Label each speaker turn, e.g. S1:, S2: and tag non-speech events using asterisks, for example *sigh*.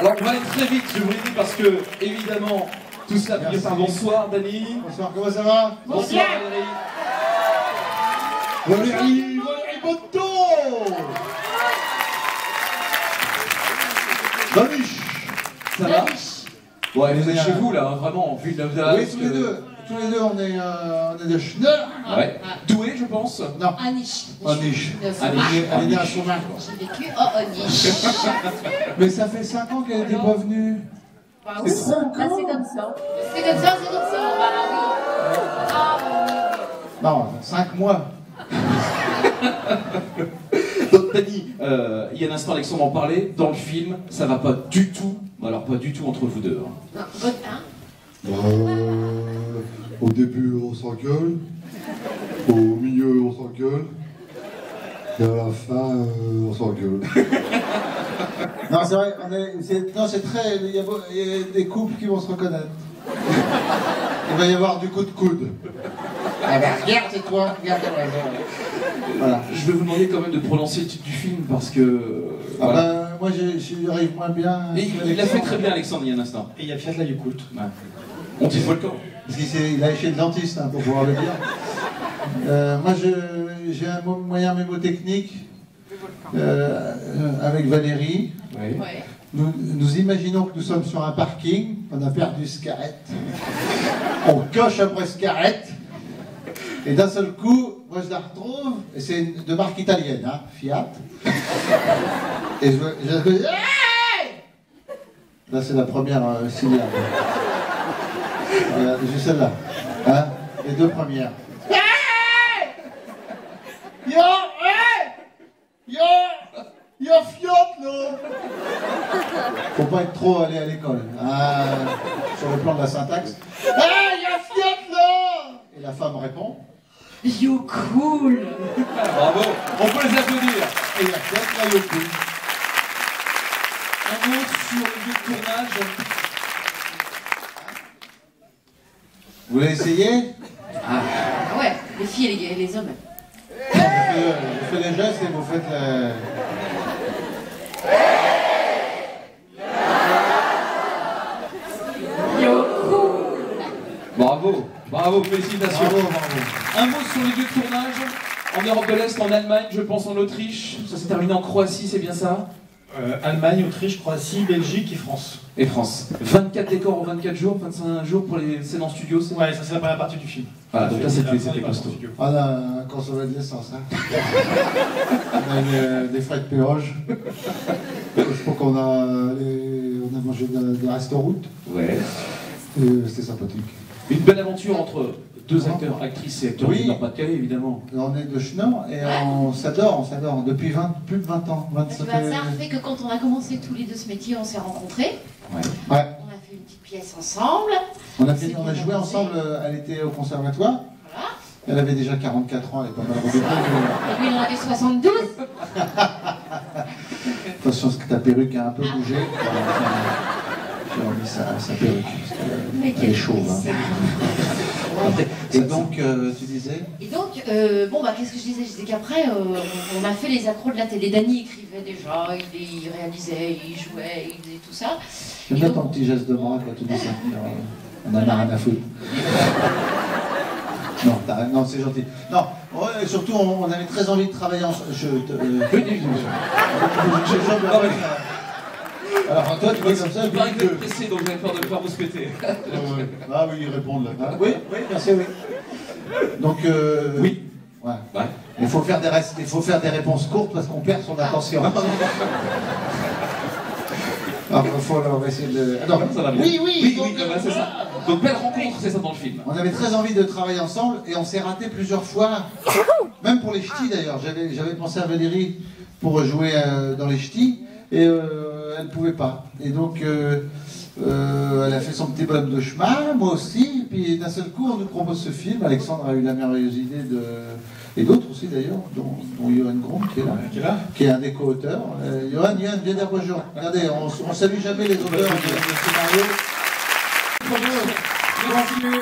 S1: Alors on va aller très vite, je vous l'ai dit, parce que évidemment, tout cela finit par bonsoir, Dani.
S2: Bonsoir, comment ça va
S1: Bonsoir, Valérie.
S2: Valérie, Valérie Bonneton Danish
S1: Ça va Ouais, vous êtes chez vous là, hein, vraiment, vu de la
S2: Oui, tous les deux. Tous les deux, on est, euh, on est de Schneur.
S1: Ouais. Doué, je pense.
S2: Non,
S3: Anish.
S2: Anish.
S1: Anish.
S2: Elle est- à Saumur.
S3: J'ai vécu au *laughs* Anish.
S2: Mais ça fait 5 ans qu'elle n'était pas venue.
S3: Bah
S2: C'est
S3: oui,
S2: cinq
S3: bah,
S2: ans.
S3: c'est comme ça. C'est comme ça, c'est comme ça. Bah oui. Ah.
S2: Non, 5 mois. *laughs*
S1: Donc Dani, euh, il y a un instant Alexandre en parlait, dans le film, ça va pas du tout, alors pas du tout entre vous deux. hein.
S3: Non, bonne, hein
S4: Euh, au début, on s'engueule. Au milieu, on s'engueule. Et à la fin, euh, on s'engueule. *laughs*
S2: Non, c'est vrai, on est, c'est, non, c'est très. Il y, a, beau- il y a des couples qui vont se reconnaître. Il va y avoir du coup de coude. Ah ben, regarde, c'est toi, regarde. Voilà.
S1: Je vais vous demander quand même de prononcer le titre du film parce que. euh,
S2: Ah
S1: voilà.
S2: ben, moi, j'y arrive moins bien.
S1: Et il, il a fait très bien Alexandre il y a un instant.
S5: Et il y a Fiat la Yakult.
S1: Ouais. On dit volcan.
S2: Parce qu'il a chez le dentiste, hein, pour pouvoir le dire. Euh, moi, je- j'ai un mo- moyen mémotechnique euh, euh, avec Valérie. Nous, nous imaginons que nous sommes sur un parking, on a perdu Scarrett. On coche après Scarrett. Et d'un seul coup, moi je la retrouve, et c'est une- de marque italienne, hein, Fiat. Et je, je, Là, c'est la première euh, syllabe. Voilà, J'ai celle-là. Hein, les deux premières. Hey Yo hey Yo Yo là faut pas être trop allé à l'école, hein, sur le plan de la syntaxe. Hey, y'a Fiat là Et la femme répond.
S3: You cool.
S1: Bravo, on peut les applaudir.
S2: Et la Fiat là, yo cool.
S1: Un mot sur le tournage.
S2: Vous voulez essayer?
S3: Ah ouais, les filles et les, les hommes.
S2: je fais, je fais les gestes et vous faites
S3: cool.
S1: Bravo, bravo, félicitations.
S2: Bravo, bravo.
S1: Un mot sur les lieux de tournage. En Europe de l'Est, en Allemagne, je pense en Autriche. Ça s'est terminé en Croatie, c'est bien ça?
S5: Euh, Allemagne, Autriche, Croatie, Belgique et France.
S1: Et France. 24 décors en 24 jours, 25 jours pour les scènes en studio, c'est
S5: Ouais, ça c'est la première partie du film.
S1: Voilà, donc là c'était costaud.
S5: studio.
S2: On a un consommé de l'essence, hein. *laughs* On a une- des frais de péage. Je crois qu'on a, les- on a mangé de, de.
S1: Ouais.
S2: Euh, C'était sympathique.
S1: Une belle aventure entre deux acteurs, actrices et acteurs
S2: Oui.
S1: du Nord-Pas-de-Calais, évidemment.
S2: On est de Schnorr et on s'adore, on s'adore depuis 20, plus de 20 ans. 20,
S3: Et
S2: ça
S3: bah,
S2: fait-
S3: que quand on a commencé tous les deux ce métier, on s'est rencontrés.
S1: Ouais.
S2: Ouais.
S3: On a fait une petite pièce ensemble.
S2: On a, fait-
S3: C'est
S2: on a
S3: bien
S2: joué ensemble, euh, elle était au conservatoire.
S3: Voilà.
S2: Elle avait déjà 44 ans, elle est pas mal mais-
S3: Et lui, il en avait 72. *laughs*
S2: Attention, que ta perruque a un peu bougé. Voilà, J'ai remis sa, sa perruque. parce qu'elle-
S3: Mais
S2: Elle est chauve. hein. Et donc, euh, tu disais
S3: Et donc, euh, bon, bah, qu'est-ce que je disais Je disais qu'après, euh, on, on a fait les accros de la télé. Dany écrivait déjà, il, il réalisait, il jouait, il faisait tout ça.
S2: J'aime bien ton petit geste de bras quand tu dis ça. On en a rien à foutre. Non, t'as- non c'est gentil. Non, ouais, surtout, on, on avait très envie de travailler ensemble. Je, te- euh, je- je- Alors, toi, tu vois comme ça,
S1: Il paraît que pressé, donc avez peur de péter.
S2: Ouais, ouais. Ah oui, ils répondent là. Ah, oui, oui, merci, oui. Donc, euh,
S1: Oui.
S2: Ouais.
S1: Ouais.
S2: Il faut faire des res- il faut faire des réponses courtes parce qu'on perd son attention. *laughs* Alors, il faut on va essayer de. Ah, non.
S1: Ça va bien.
S2: Oui, oui,
S1: oui,
S2: donc,
S1: oui, bah,
S2: euh,
S1: c'est ça. Donc belle rencontre, c'est ça dans le film.
S2: On avait très envie de travailler ensemble et on s'est raté plusieurs fois, même pour les ch'tis d'ailleurs. J'avais, j'avais pensé à Valérie pour jouer euh, dans les ch'tis et euh, elle ne pouvait pas. Et donc euh, euh, elle a fait son petit bonhomme de chemin, moi aussi. Et puis d'un seul coup, on nous propose ce film. Alexandre a eu la merveilleuse idée de. Et d'autres aussi d'ailleurs, dont, dont Johan Grom qui est là,
S5: Qui est là
S2: qui est un des co-auteurs. Johan, Johan, viens bonjour. Regardez, on ne salue jamais les auteurs de, de.
S1: Merci.